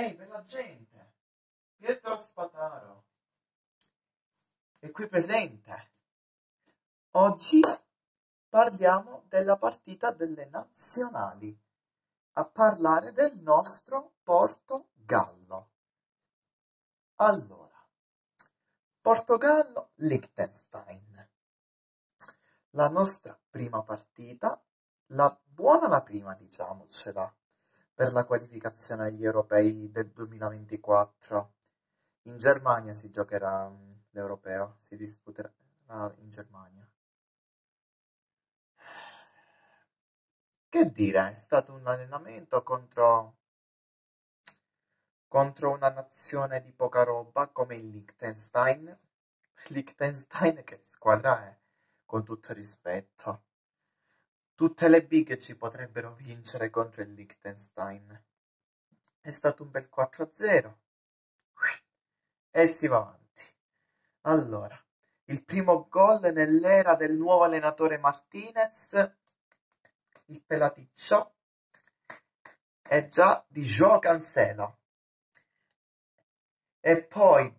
Ehi, bella gente! Pietro Spataro è qui presente. Oggi parliamo della partita delle nazionali, a parlare del nostro Portogallo. Allora, Portogallo-Liechtenstein. La nostra prima partita, la buona la prima diciamocela, per la qualificazione agli europei del 2024. In Germania si giocherà mm, l'europeo, si disputerà in Germania. Che dire, è stato un allenamento contro, contro una nazione di poca roba come il Liechtenstein. Liechtenstein che squadra è, con tutto rispetto. Tutte le big ci potrebbero vincere contro il Liechtenstein. È stato un bel 4-0. E si va avanti. Allora, il primo gol nell'era del nuovo allenatore Martinez, il pelaticcio, è già di Joe Cancelo. E poi,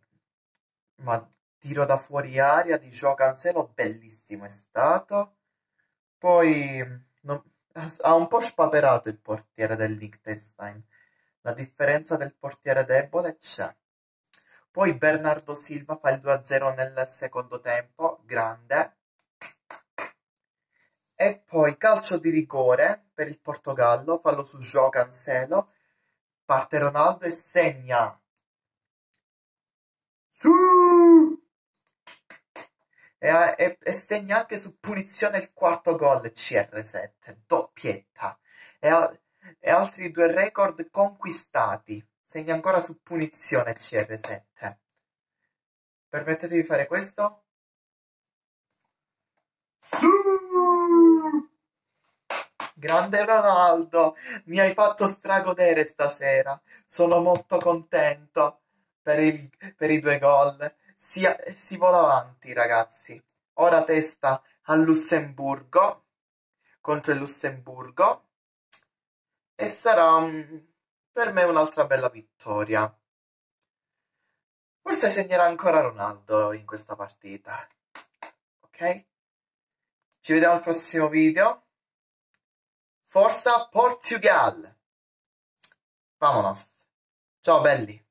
ma tiro da fuori aria di Joe Cancelo, bellissimo è stato poi non- ha un po' spaperato il portiere del Liechtenstein. La differenza del portiere debole c'è. Poi Bernardo Silva fa il 2-0 nel secondo tempo, grande. E poi calcio di rigore per il Portogallo, fallo su João Cancelo, parte Ronaldo e segna. Su! E, e, e segna anche su punizione il quarto gol CR7, doppietta. E, e altri due record conquistati. Segna ancora su punizione CR7. Permettete di fare questo? Grande Ronaldo, mi hai fatto stragodere stasera. Sono molto contento per, il, per i due gol si, si vola avanti, ragazzi. Ora testa al Lussemburgo contro il Lussemburgo e sarà um, per me un'altra bella vittoria. Forse segnerà ancora Ronaldo in questa partita. Ok? Ci vediamo al prossimo video. Forza Portugal! Vamonos! Ciao belli!